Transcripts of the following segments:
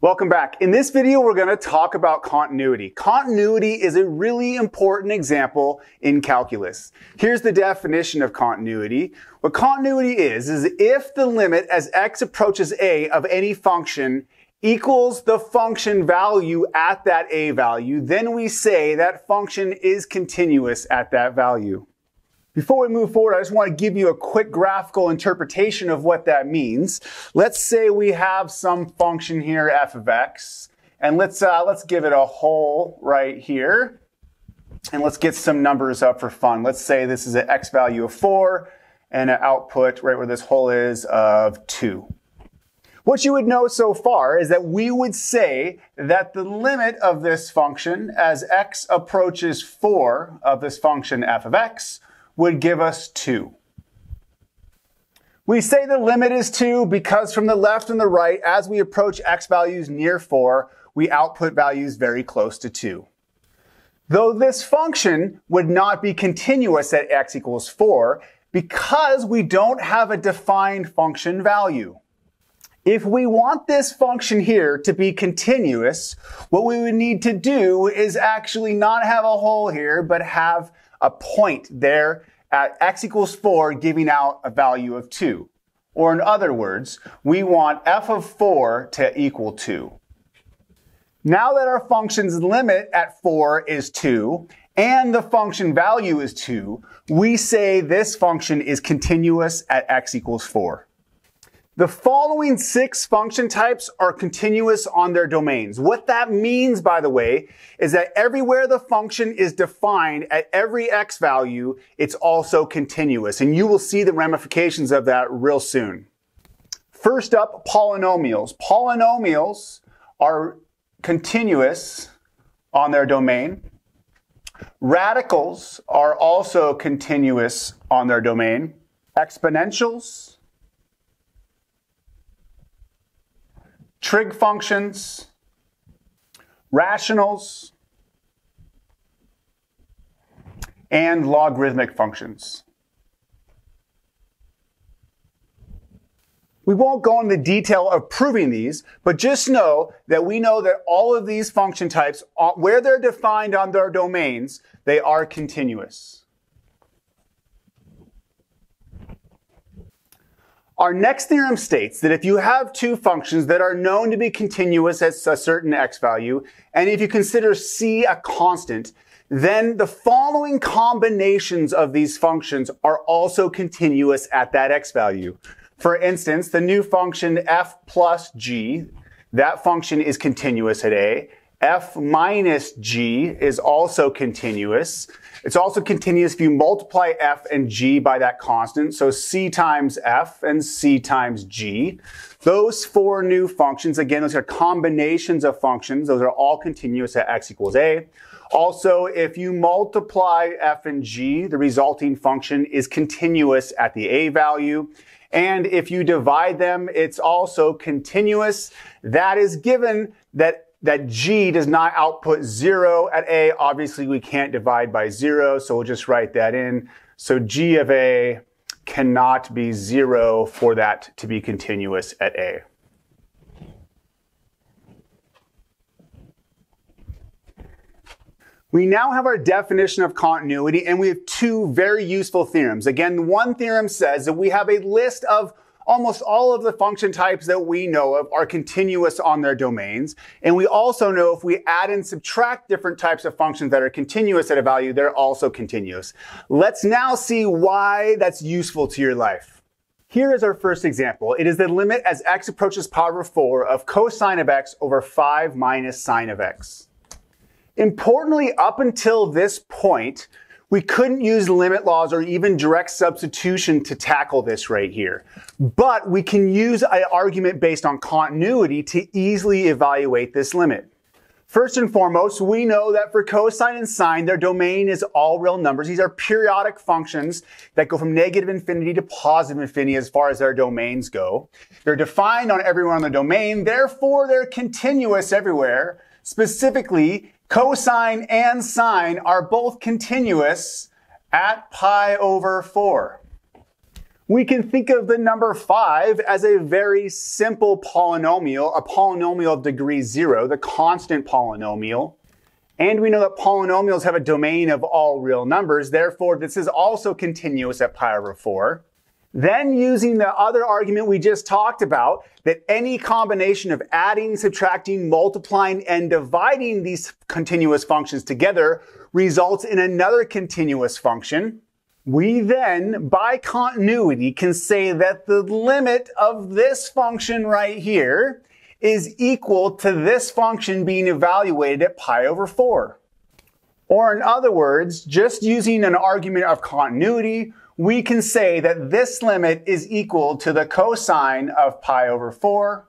Welcome back. In this video, we're going to talk about continuity. Continuity is a really important example in calculus. Here's the definition of continuity. What continuity is, is if the limit as x approaches a of any function equals the function value at that a value, then we say that function is continuous at that value. Before we move forward, I just want to give you a quick graphical interpretation of what that means. Let's say we have some function here, f of x, and let's, uh, let's give it a hole right here. And let's get some numbers up for fun. Let's say this is an x value of 4 and an output right where this hole is of 2. What you would know so far is that we would say that the limit of this function as x approaches 4 of this function f of x would give us 2. We say the limit is 2 because from the left and the right, as we approach x values near 4, we output values very close to 2. Though this function would not be continuous at x equals 4 because we don't have a defined function value. If we want this function here to be continuous, what we would need to do is actually not have a hole here, but have a point there at x equals 4 giving out a value of 2. Or in other words, we want f of 4 to equal 2. Now that our function's limit at 4 is 2 and the function value is 2, we say this function is continuous at x equals 4. The following six function types are continuous on their domains. What that means, by the way, is that everywhere the function is defined at every x value, it's also continuous. And you will see the ramifications of that real soon. First up, polynomials. Polynomials are continuous on their domain. Radicals are also continuous on their domain. Exponentials trig functions, rationals, and logarithmic functions. We won't go into the detail of proving these, but just know that we know that all of these function types, uh, where they're defined on their domains, they are continuous. Our next theorem states that if you have two functions that are known to be continuous at a certain x value, and if you consider c a constant, then the following combinations of these functions are also continuous at that x value. For instance, the new function f plus g, that function is continuous at a, f minus g is also continuous. It's also continuous if you multiply f and g by that constant. So c times f and c times g. Those four new functions, again, those are combinations of functions. Those are all continuous at x equals a. Also, if you multiply f and g, the resulting function is continuous at the a value. And if you divide them, it's also continuous. That is given that that G does not output zero at A. Obviously, we can't divide by zero, so we'll just write that in. So G of A cannot be zero for that to be continuous at A. We now have our definition of continuity and we have two very useful theorems. Again, one theorem says that we have a list of almost all of the function types that we know of are continuous on their domains. And we also know if we add and subtract different types of functions that are continuous at a value, they're also continuous. Let's now see why that's useful to your life. Here is our first example. It is the limit as x approaches pi over 4 of cosine of x over 5 minus sine of x. Importantly, up until this point, we couldn't use limit laws or even direct substitution to tackle this right here. But we can use an argument based on continuity to easily evaluate this limit. First and foremost, we know that for cosine and sine, their domain is all real numbers. These are periodic functions that go from negative infinity to positive infinity as far as their domains go. They're defined on everywhere on the domain, therefore they're continuous everywhere. Specifically, Cosine and sine are both continuous at pi over 4. we can think of the number 5 as a very simple polynomial, a polynomial of degree 0, the constant polynomial. And we know that polynomials have a domain of all real numbers, therefore this is also continuous at pi over 4. Then using the other argument we just talked about, that any combination of adding, subtracting, multiplying, and dividing these continuous functions together results in another continuous function. We then, by continuity, can say that the limit of this function right here is equal to this function being evaluated at pi over 4. Or in other words, just using an argument of continuity, we can say that this limit is equal to the cosine of pi over 4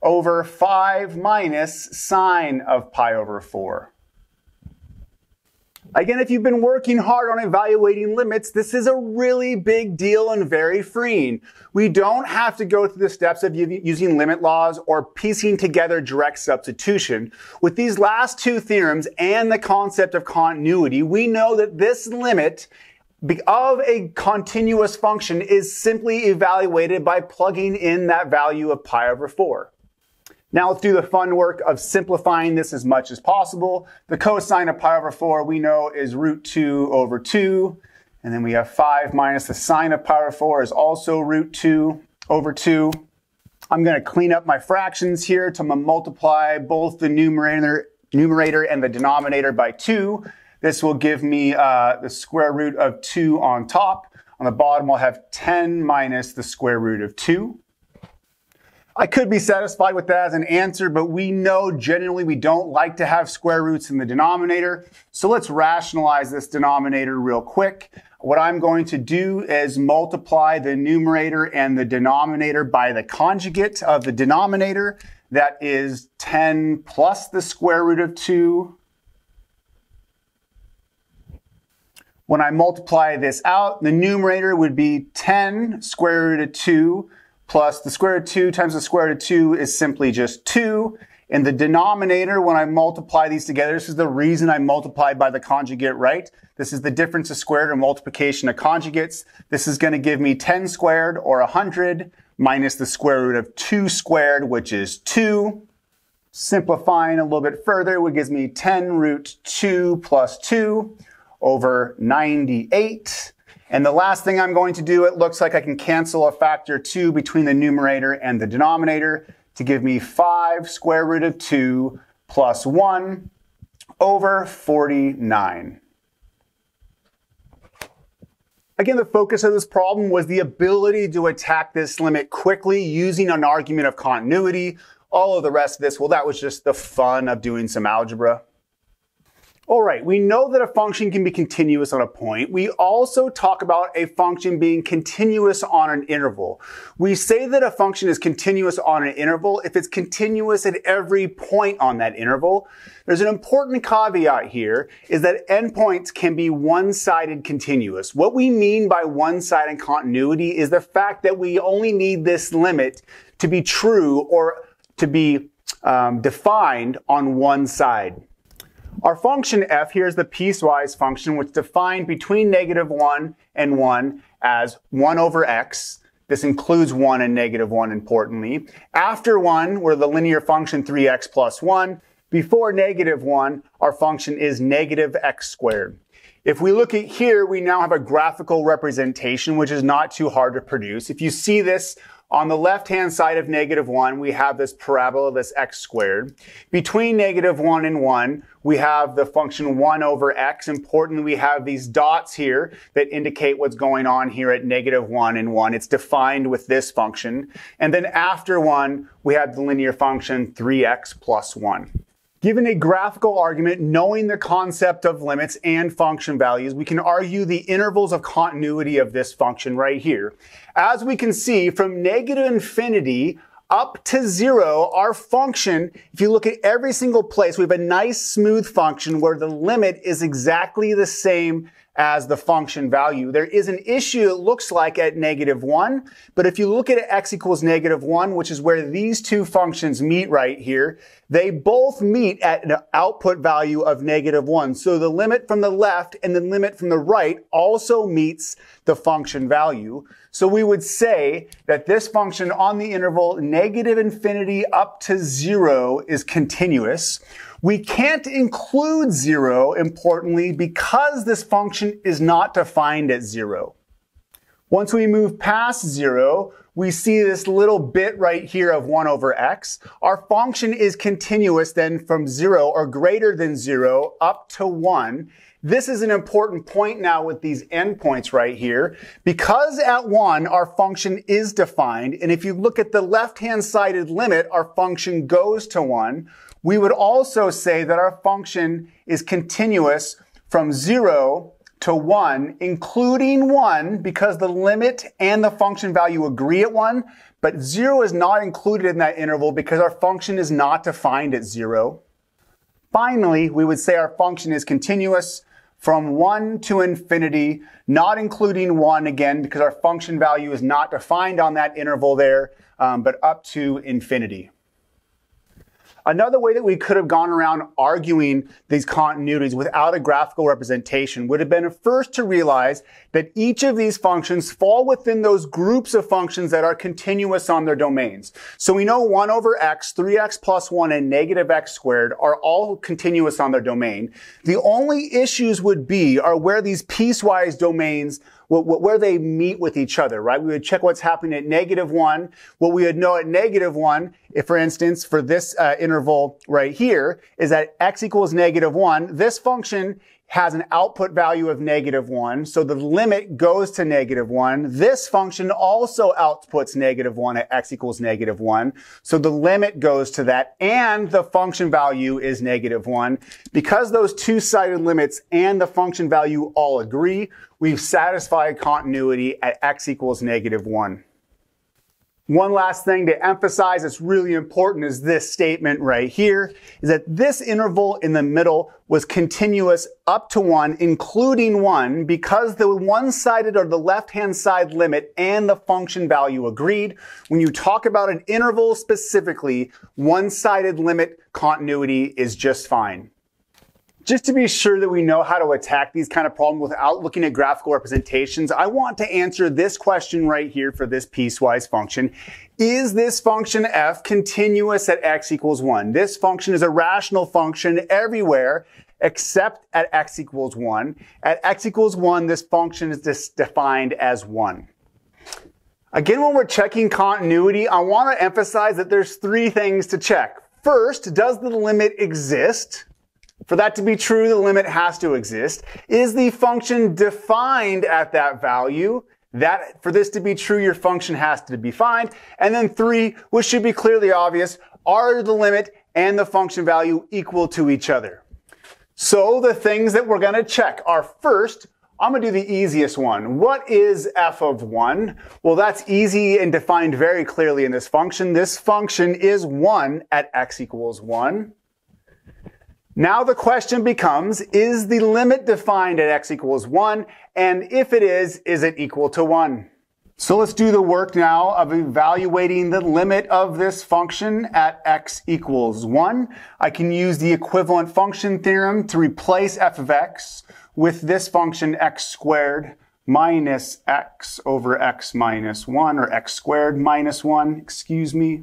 over 5 minus sine of pi over 4. Again, if you've been working hard on evaluating limits, this is a really big deal and very freeing. We don't have to go through the steps of using limit laws or piecing together direct substitution. With these last two theorems and the concept of continuity, we know that this limit of a continuous function is simply evaluated by plugging in that value of pi over 4. Now let's do the fun work of simplifying this as much as possible. The cosine of pi over 4 we know is root 2 over 2. And then we have 5 minus the sine of pi over 4 is also root 2 over 2. I'm going to clean up my fractions here to multiply both the numerator, numerator and the denominator by 2. This will give me uh, the square root of 2 on top. On the bottom, I'll have 10 minus the square root of 2. I could be satisfied with that as an answer, but we know generally we don't like to have square roots in the denominator. So let's rationalize this denominator real quick. What I'm going to do is multiply the numerator and the denominator by the conjugate of the denominator. That is 10 plus the square root of 2 When I multiply this out, the numerator would be 10 square root of 2 plus the square root of 2 times the square root of 2 is simply just 2. And the denominator, when I multiply these together, this is the reason I multiplied by the conjugate, right? This is the difference of squared or multiplication of conjugates. This is going to give me 10 squared or 100 minus the square root of 2 squared, which is 2. Simplifying a little bit further, it gives me 10 root 2 plus 2 over 98. And the last thing I'm going to do, it looks like I can cancel a factor 2 between the numerator and the denominator to give me 5 square root of 2 plus 1 over 49. Again, the focus of this problem was the ability to attack this limit quickly using an argument of continuity. All of the rest of this, well, that was just the fun of doing some algebra. All right, we know that a function can be continuous on a point. We also talk about a function being continuous on an interval. We say that a function is continuous on an interval if it's continuous at every point on that interval. There's an important caveat here is that endpoints can be one-sided continuous. What we mean by one-sided continuity is the fact that we only need this limit to be true or to be um, defined on one side. Our function f here is the piecewise function, which defined between negative 1 and 1 as 1 over x. This includes 1 and negative 1, importantly. After 1, we're the linear function 3x plus 1. Before negative 1, our function is negative x squared. If we look at here, we now have a graphical representation, which is not too hard to produce. If you see this on the left-hand side of negative 1, we have this parabola, this x squared. Between negative 1 and 1, we have the function 1 over x. Importantly, we have these dots here that indicate what's going on here at negative 1 and 1. It's defined with this function. And then after 1, we have the linear function 3x plus 1. Given a graphical argument, knowing the concept of limits and function values, we can argue the intervals of continuity of this function right here. As we can see, from negative infinity up to zero, our function, if you look at every single place, we have a nice smooth function where the limit is exactly the same as the function value. There is an issue, it looks like, at negative 1, but if you look at x equals negative 1, which is where these two functions meet right here, they both meet at an output value of negative 1. So the limit from the left and the limit from the right also meets the function value. So we would say that this function on the interval negative infinity up to zero is continuous. We can't include zero, importantly, because this function is not defined at zero. Once we move past zero, we see this little bit right here of 1 over x. Our function is continuous then from 0 or greater than 0 up to 1. This is an important point now with these endpoints right here. Because at 1, our function is defined, and if you look at the left-hand sided limit, our function goes to 1. We would also say that our function is continuous from 0 to 1, including 1, because the limit and the function value agree at 1, but 0 is not included in that interval because our function is not defined at 0. Finally, we would say our function is continuous from 1 to infinity, not including 1 again because our function value is not defined on that interval there, um, but up to infinity. Another way that we could have gone around arguing these continuities without a graphical representation would have been first to realize that each of these functions fall within those groups of functions that are continuous on their domains. So we know 1 over x, 3x plus 1, and negative x squared are all continuous on their domain. The only issues would be are where these piecewise domains where they meet with each other, right? We would check what's happening at negative one. What we would know at negative one, if for instance, for this uh, interval right here, is that x equals negative one. This function has an output value of negative 1, so the limit goes to negative 1. This function also outputs negative 1 at x equals negative 1, so the limit goes to that, and the function value is negative 1. Because those two-sided limits and the function value all agree, we've satisfied continuity at x equals negative 1. One last thing to emphasize that's really important is this statement right here, is that this interval in the middle was continuous up to 1, including 1, because the one-sided or the left-hand side limit and the function value agreed. When you talk about an interval specifically, one-sided limit continuity is just fine. Just to be sure that we know how to attack these kind of problems without looking at graphical representations, I want to answer this question right here for this piecewise function. Is this function f continuous at x equals 1? This function is a rational function everywhere except at x equals 1. At x equals 1, this function is defined as 1. Again, when we're checking continuity, I want to emphasize that there's three things to check. First, does the limit exist? For that to be true, the limit has to exist. Is the function defined at that value? That, for this to be true, your function has to be defined. And then three, which should be clearly obvious, are the limit and the function value equal to each other? So the things that we're going to check are first, I'm to do the easiest one. What is f of 1? Well, that's easy and defined very clearly in this function. This function is 1 at x equals 1. Now the question becomes, is the limit defined at x equals 1? And if it is, is it equal to 1? So let's do the work now of evaluating the limit of this function at x equals 1. I can use the equivalent function theorem to replace f of x with this function x squared minus x over x minus 1, or x squared minus 1, excuse me.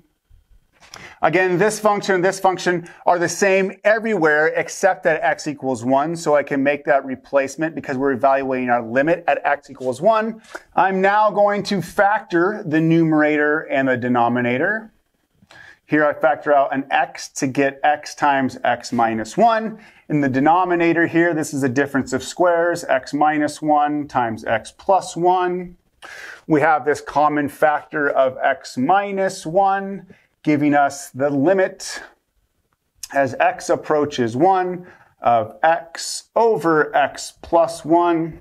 Again, this function and this function are the same everywhere except at x equals 1. So I can make that replacement because we're evaluating our limit at x equals 1. I'm now going to factor the numerator and the denominator. Here I factor out an x to get x times x minus 1. In the denominator here, this is a difference of squares, x minus 1 times x plus 1. We have this common factor of x minus 1 giving us the limit as x approaches 1 of x over x plus 1.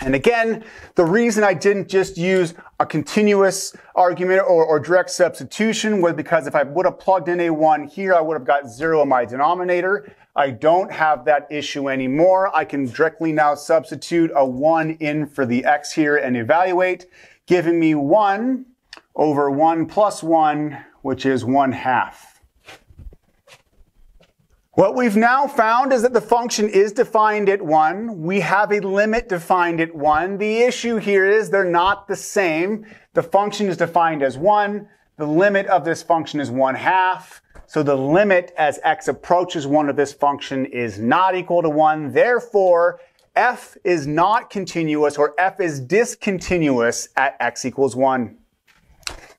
And again, the reason I didn't just use a continuous argument or, or, direct substitution was because if I would have plugged in a 1 here, I would have got 0 in my denominator. I don't have that issue anymore. I can directly now substitute a 1 in for the x here and evaluate, giving me 1 over 1 plus 1 which is one half. What we've now found is that the function is defined at 1. We have a limit defined at 1. The issue here is they're not the same. The function is defined as 1. The limit of this function is 1 half. So the limit as x approaches 1 of this function is not equal to 1. Therefore, f is not continuous or f is discontinuous at x equals 1.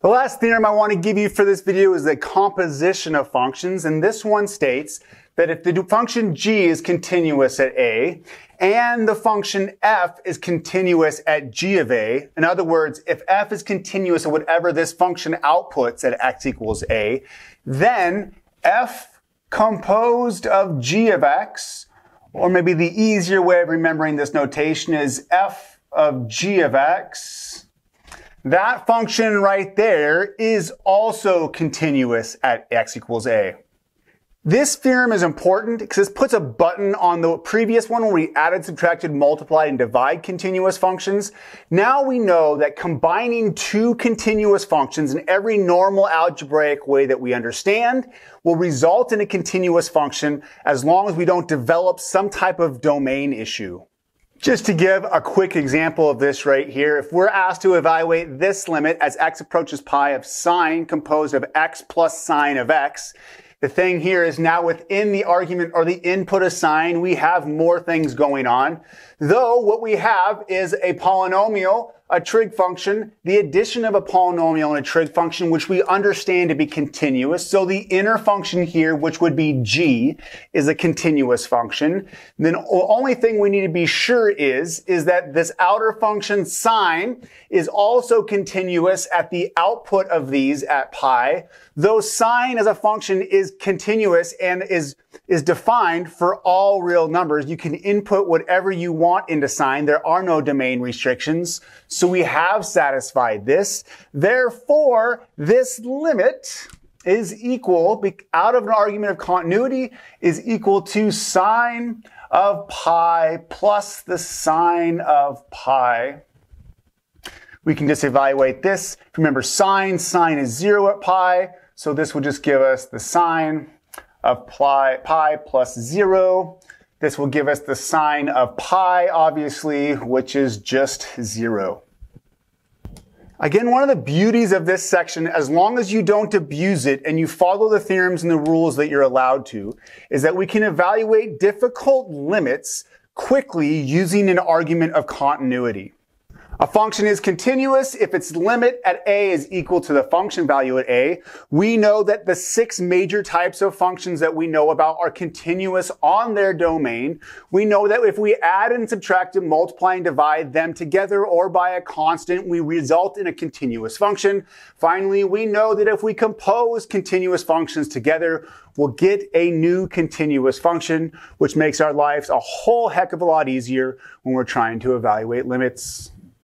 The last theorem I want to give you for this video is the composition of functions, and this one states that if the function g is continuous at a, and the function f is continuous at g of a, in other words, if f is continuous at whatever this function outputs at x equals a, then f composed of g of x, or maybe the easier way of remembering this notation is f of g of x, that function right there is also continuous at x equals a. This theorem is important because this puts a button on the previous one where we added, subtracted, multiplied, and divide continuous functions. Now we know that combining two continuous functions in every normal algebraic way that we understand will result in a continuous function as long as we don't develop some type of domain issue. Just to give a quick example of this right here, if we're asked to evaluate this limit as x approaches pi of sine composed of x plus sine of x, the thing here is now within the argument or the input of sine, we have more things going on. Though what we have is a polynomial a trig function, the addition of a polynomial and a trig function, which we understand to be continuous. So the inner function here, which would be g, is a continuous function. Then the only thing we need to be sure is, is that this outer function sine is also continuous at the output of these at pi. Though sine as a function is continuous and is, is defined for all real numbers, you can input whatever you want into sine. There are no domain restrictions. So we have satisfied this. Therefore, this limit is equal, out of an argument of continuity, is equal to sine of pi plus the sine of pi. We can just evaluate this. Remember, sine, sine is zero at pi. So this will just give us the sine of pi, pi plus zero. This will give us the sine of pi, obviously, which is just zero. Again, one of the beauties of this section, as long as you don't abuse it and you follow the theorems and the rules that you're allowed to, is that we can evaluate difficult limits quickly using an argument of continuity. A function is continuous if its limit at a is equal to the function value at a. We know that the six major types of functions that we know about are continuous on their domain. We know that if we add and subtract and multiply and divide them together or by a constant, we result in a continuous function. Finally, we know that if we compose continuous functions together, we'll get a new continuous function, which makes our lives a whole heck of a lot easier when we're trying to evaluate limits.